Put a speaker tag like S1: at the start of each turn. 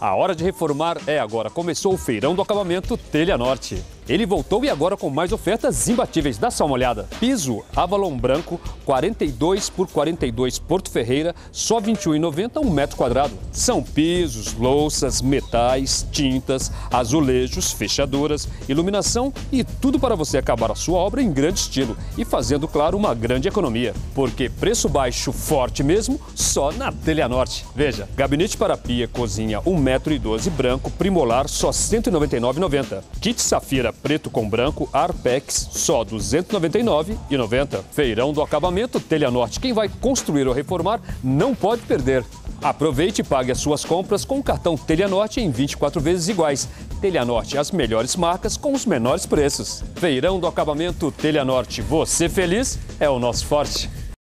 S1: A hora de reformar é agora. Começou o feirão do acabamento Telha Norte. Ele voltou e agora com mais ofertas imbatíveis. Dá só uma olhada. Piso Avalon branco, 42 por 42 Porto Ferreira, só R$ 21,90 um metro quadrado. São pisos, louças, metais, tintas, azulejos, fechaduras, iluminação e tudo para você acabar a sua obra em grande estilo e fazendo, claro, uma grande economia. Porque preço baixo forte mesmo, só na Telha Norte. Veja, gabinete para pia, cozinha, 1,12m branco, primolar, só R$ 199,90. Kit Safira preto com branco, Arpex, só R$ 299,90. Feirão do acabamento Telha Norte. Quem vai construir ou reformar não pode perder. Aproveite e pague as suas compras com o cartão Telha Norte em 24 vezes iguais. Telha Norte, as melhores marcas com os menores preços. Feirão do acabamento Telha Norte. Você feliz é o nosso forte.